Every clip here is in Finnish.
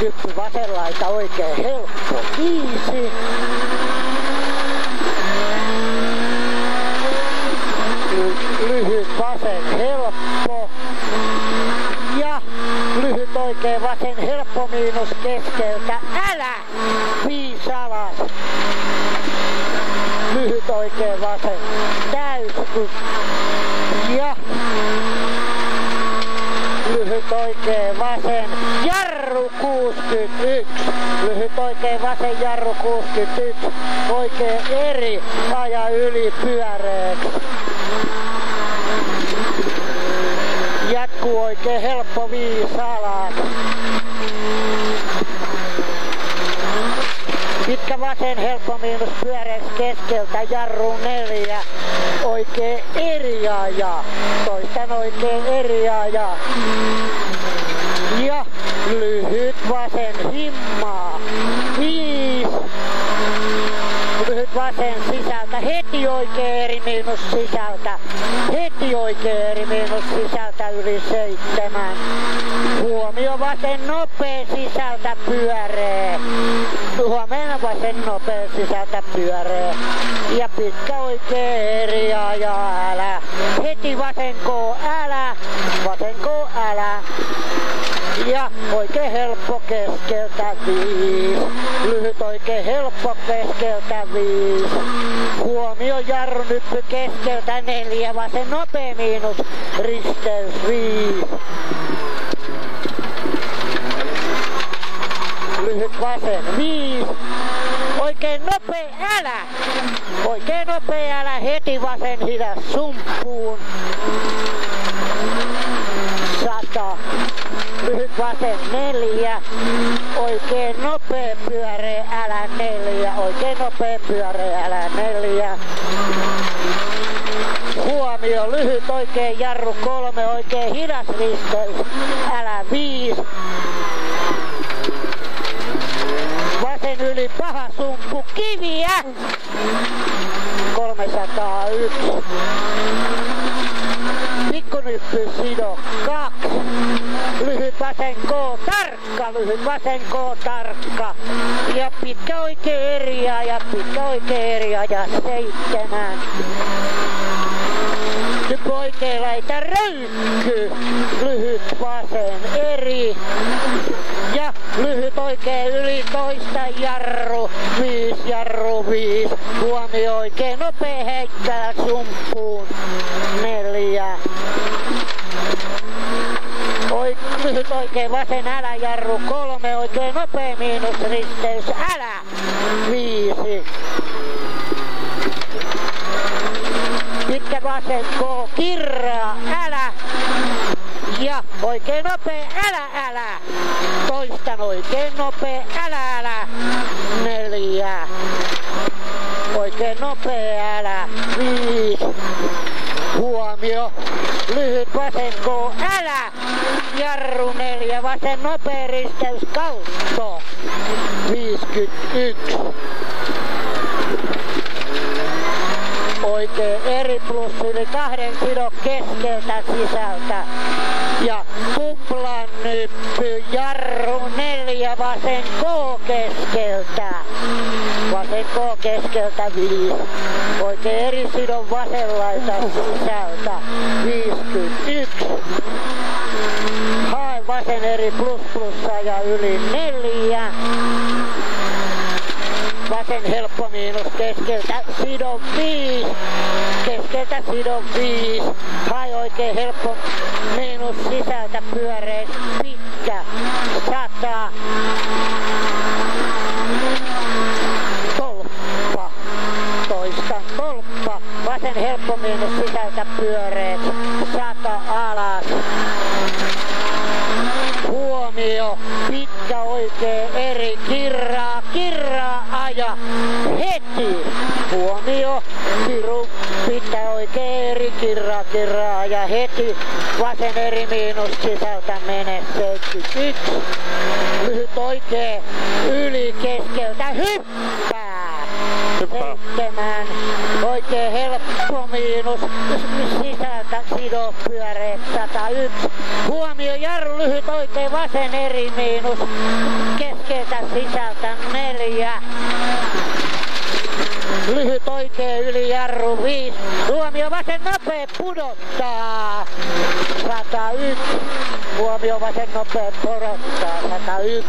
Hyppy vasen laita oikein helppo. Viisi. lyhyt vasen helppo. Ja lyhyt oikein vasen helppo miinus keskeltä. Älä! Viisi alas. Oikein vasen. Täys. Ja lyhyt oikein vasen, jarru 61, lyhyt oikein vasen, jarru 61, oikein eri, aja yli pyöreäksi. Jatkuu oikein helppo viisi alas. Pitkä vasen helppo miinus pyöreäksi keskeltä, jarru neljä, oikein eri aja. Toistan oikein eri aja. Ja lyhyt vasen himmaa. Viisi. Vasen sisältä, heti oikein eri miinus sisältä. Heti oikein eri miinus sisältä yli seitsemän. Huomio vasen nopea sisältä pyöreä. Huomenna vasen nopea sisältä pyöreä. Ja pitkä oikein eri ja älä. Heti vasen ko älä. Vasen ko älä. Ja oikein helppo keskeltä viisi. Lyhyt oikein helppo keskeltä viisi. Huomio jarru nyppy keskeltä neljä. Vasen nopea miinus risteys viisi. Lyhyt vasen viisi. Oikein nopea älä. Oikein nopea älä heti vasen hidas sumppuun. Sata. Lyhyt vasen neljä. Oikein nopea pyöreä älä neljä. Oikein nopea pyöreä älä neljä. Huomio, lyhyt oikein jarru kolme, oikein hidas risteys, älä viisi. Vasen yli paha sumppu, kiviä! 301. Pikkunyppy sido, kaksi. Lyhyt vasen K, tarkka, lyhyt vasen K, tarkka. Ja pitkä oikein eri ja pitkä oikein eri ja seitsemän. Nyt oikein laita röykky. Lyhyt vasen eri. Ja lyhyt oikein yli toista jarru. Viis jarru viis. Huomio oikein nopea heittää sumppuun. Neljä. Oi, lyhyt oikein vasen älä jarru kolme. Oikein nopea miinus risteys älä. Viisi. Pitkä vasen K, kirraa, älä. Ja oikein nopea, älä, älä. Toistan oikein nopea, älä, älä. Neljä. Oikein nopea, älä. Viisi. Huomio. Lyhyt vasen K, älä. Jarru neljä, vasen nopea risteys kautta. 51 oikein eri plus yli kahden sidon keskeltä sisältä. Ja kuplan nyppy, jarru neljä, vasen K keskeltä. Vasen K keskeltä viisi. Oikein eri sidon vasen laita sisältä. 51. Hae vasen eri plus plussa ja yli neljä vasen helppo miinus keskeltä sidon viis. Keskeltä sidon viis. Hai oikein helppo miinus sisältä pyöreä pitkä. Sata. Tolppa. Toistan tolppa. Vasen helppo miinus sisältä pyöreät. Sata alas huomio, pitkä oikein eri, kirraa, kirraa, aja, heti, oikein eri, kirraa, kirraa, ja heti, vasen eri miinus sisältä mene 71, lyhyt oikein, yli keskeltä, hyppää, Hyppää. seitsemän, oikein helppo, sido pyöreät 101. Huomio Jarru lyhyt oikein vasen eri miinus. Keskeltä sisältä neljä. Lyhyt oikein yli jarru 5. Huomio vasen nopea pudottaa. 101. Huomio vasen nopea pudottaa. 101.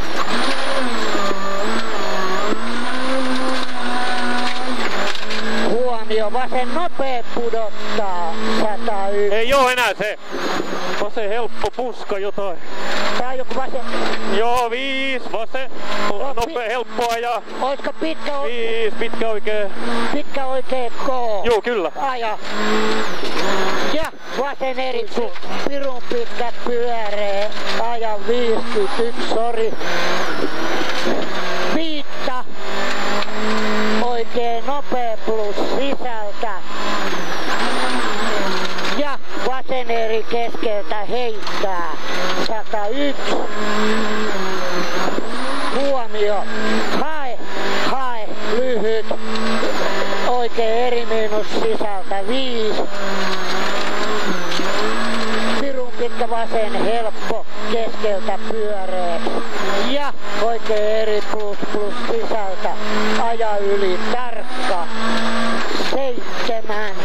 Huomio vasen nopea pudottaa. 101. Ei oo enää se. Vasen helppo puska jotain. Tää on joku vasen. Joo, viis, vasen. Nopea helppoa ja Oisko pitkä, o- viis, pitkä oikein. pitkä oikein K? Joo, kyllä. Aja. Ja vasen eri pirun pitkä pyöree. Aja 51, sori. Viitta. Nopea plus sisältä. Ja vasen eri keskeltä heittää. 101. Huomio. Hae, hae, lyhyt. Oikein eri miinus sisältä 5. Pirun pitkä vasen helppo keskeltä pyöreä. Ja oikein eri plus plus sisältä. Aja yli tarkka. Seitsemän.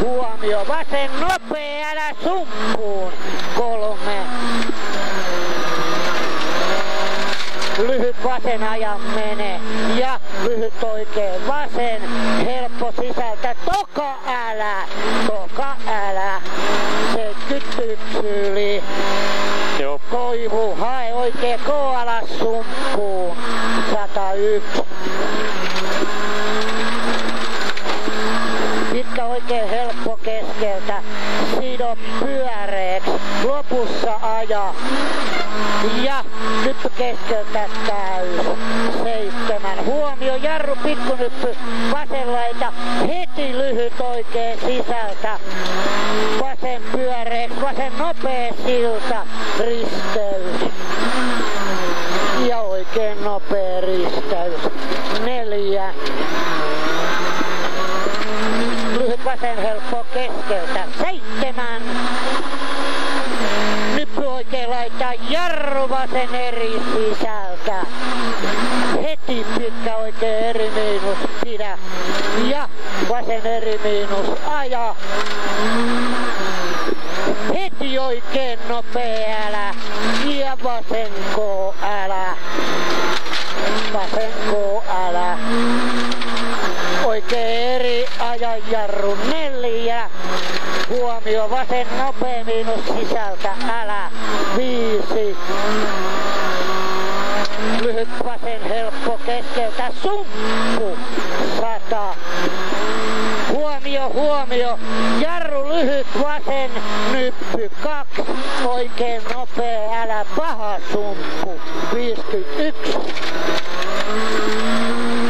Huomio vasen nopea, älä sumpuun. Kolme. Lyhyt vasen ajan mene ja lyhyt oikein vasen. Helppo sisältä. Toka älä. Toka älä. 71 yli. Joo. Koivu, hae oikein K alas sumppuun. 101. Pitkä oikein helppo keskeltä. Sido pyöreeksi. Lopussa aja. Ja nyppy keskeltä täys. Seitsemän. Huomio, jarru, pikkunyppy, vasen laita. Heti lyhyt oikein sisältä. Vasen pyöreeksi, vasen nopea silta. Risteys. Ja oikein nopea risteys. Neljä. Vasen helppo keskeltä. Seitsemän. Laittaa jarru vasen eri sisältä. Heti pitkä oikein eri miinus pidä. Ja vasen eri miinus aja. Heti oikein nopea älä. Ja vasen K älä. Vasen K älä. Oikein eri ajan jarru neljä. Huomio vasen nopea miinus sisältä älä. Viisi. Lyhyt vasen helppo keskeltä sumppu. Sata. Huomio, huomio. Jarru lyhyt vasen nyppy kaksi. Oikein nopea älä paha sumppu. 51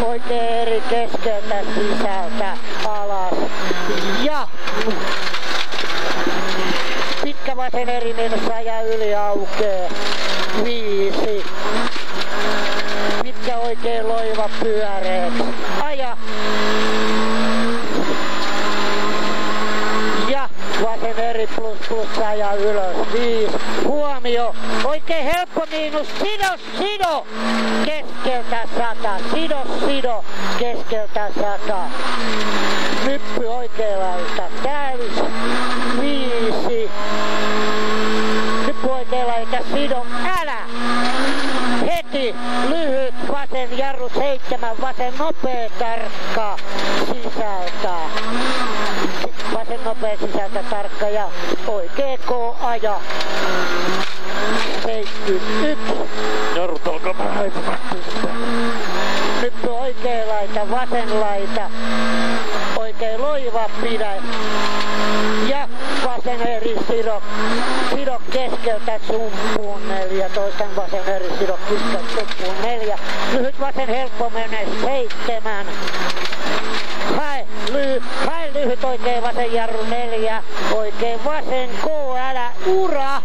oikein eri keskeltä sisältä alas. Ja pitkä vasen eri miinus aja yli aukee. Viisi. Pitkä oikein loiva pyöreeksi. Aja. Ja vasen eri plus plus aja ylös. Viisi. Huomio. Oikein helppo miinus. Sido, sido. Keskeltä sata. Sido, sido. Keskeltä sata. Nyppy oikeanlaita. Täys. Viisi. Nyppy oikeanlaita. Sido. Älä. Heti. Lyhyt. Vasen jarru seitsemän. Vasen nopea tarkka. Sisältä. Vasen nopea sisältä tarkka ja oikee K aja. 71. Jarrut alkaa vähän häipymään. Nyt oikea laita, vasen laita. Oikein loiva pidä. Ja vasen eri sido. Sido keskeltä sumpuun neljä. Toistan sido keskeltä sumpuun neljä. Lyhyt vasen helppo menee seitsemän. Hae, ly, hae lyhyt oikein vasen jarru neljä. Oikein vasen K, älä ura.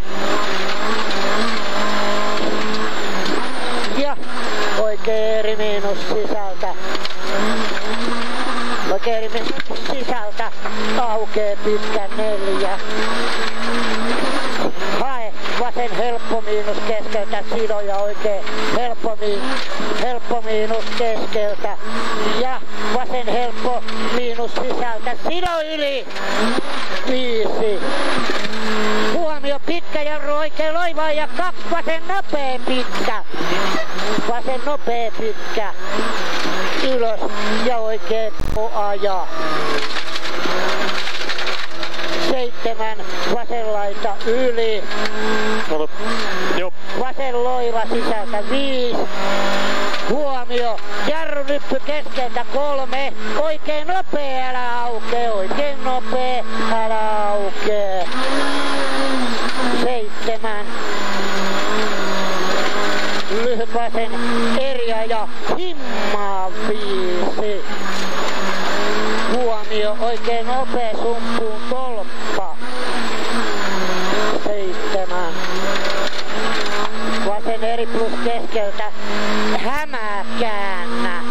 Ja oikein eri miinus sisältä. Oikein oikein eri miinus sisältä aukee pitkä neljä. Hae vasen helppo miinus keskeltä, sido ja oikein helppo, miin, helppo miinus keskeltä. Ja vasen helppo miinus sisältä, sido yli. Viisi. Huomio pitkä jarru oikein loiva ja kaksi vasen nopea pitkä. Vasen nopea pitkä. Ylös ja oikein ajaa seitsemän, vasen laita yli. Loiva sisältä viisi. Huomio, jarrunyppy keskeltä kolme. Oikein nopea, älä aukee. Oikein nopea, älä aukee. Seitsemän. Lyhyt vasen eriä ja himmaa viisi. Huomio, oikein nopea sumppuun tolppa. Seitsemän. Vasen eri plus keskeltä. Hämää käännä.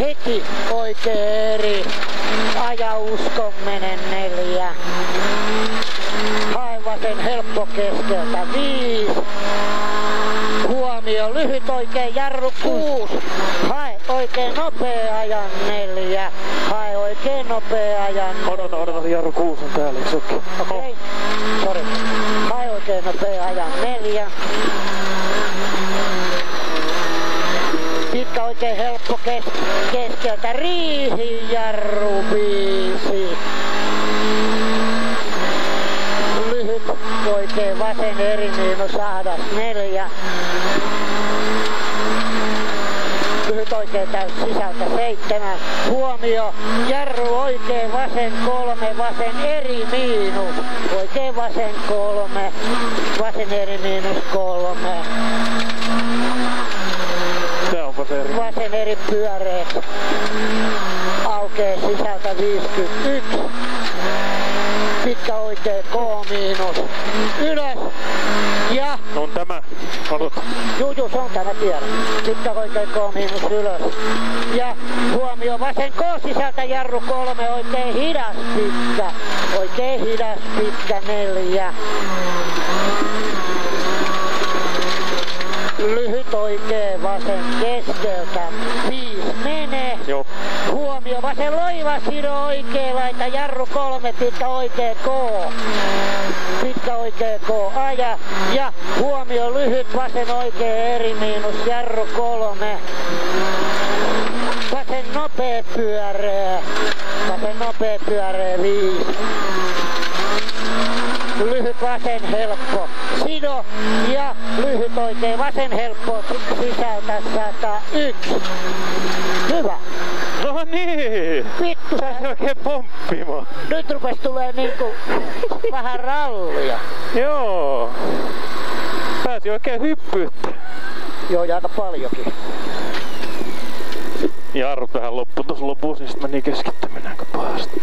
Heti oikein eri. Aja uskon menen neljä. Hae vasen helppo keskeltä. Viisi. Huomio, lyhyt oikein jarru kuusi. Hae oikein nopea ajan neljä. Hae oikein nopea ajan neljä. Odota, odota, Jarru Kuus on täällä, eikö? Okei, okay. sori. Hae oikein nopea ajan neljä. Pitkä oikein helppo kes keskeltä. Riihi jarru viisi. Lyhyt oikein vasen eri miinus saadas neljä. Lyhyt oikein täys sisältä seitsemän. Huomio, jarru oikein vasen kolme, vasen eri miinus. Oikein vasen kolme, vasen eri miinus kolme. Eri. Vasen eri pyöreät. Aukee sisältä 51. Pitkä oikein K miinus. Ylös. Ja On tämä. Juu, juu, se on tämä tiedä. Pitkä oikein K miinus ylös. Ja huomio vasen K sisältä jarru kolme, oikein hidas pitkä. Oikein hidas pitkä neljä. Lyhyt oikein vasen keskeltä. Viisi menee. Joo. Huomio, vasen loiva sido oikein laita, jarru kolme, pitkä oikein K. Pitkä oikein K, aja. Ja huomio, lyhyt vasen oikein eri miinus, jarru kolme. Vasen nopea pyöreä. Vasen nopea pyöreä viisi. Lyhyt vasen helppo. Sido ja lyhyt oikein vasen helppo sisältä 101. Hyvä. No niin! Vittu, Pääsi oikein pomppimaan. nyt rupes tulee niinku vähän rallia. Joo. Pääsi oikein hyppyyttä. Joo, ja aika paljonkin. Jarru tähän loppu tuossa lopussa, niin sit meni keskittäminen aika pahasti.